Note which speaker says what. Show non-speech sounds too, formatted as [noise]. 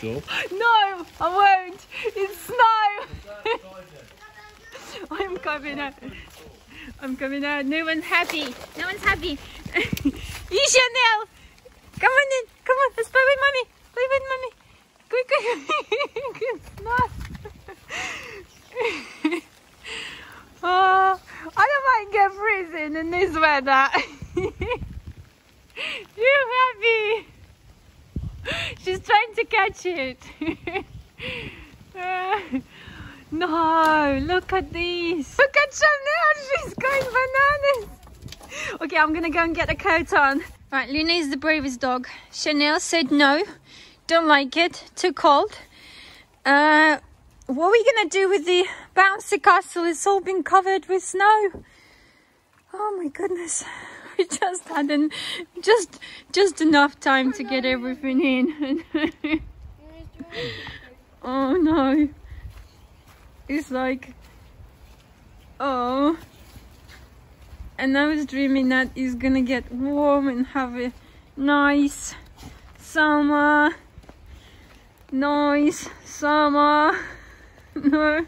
Speaker 1: Cool. [gasps]
Speaker 2: No, I won't. It's snow. [laughs] I'm coming out. I'm coming out. No one's happy. No one's happy. [laughs] you Chanel. Come on in. Come on. Let's play with mommy. Play with mommy. Quick, quick. it's not. oh, I don't mind get freezing in this weather. [laughs] you happy? She's trying to catch it. Uh, [laughs] no, look at this. Look at Chanel. She's going bananas. Okay, I'm gonna go and get a coat on. Right, Luna is the bravest dog. Chanel said no, don't like it, too cold. Uh, what are we gonna do with the bouncy castle? It's all been covered with snow. Oh my goodness. We [laughs] just had an, just just enough time to get everything in. [laughs] oh no. It's like oh and I was dreaming that it's gonna get warm and have a nice summer nice summer [laughs] no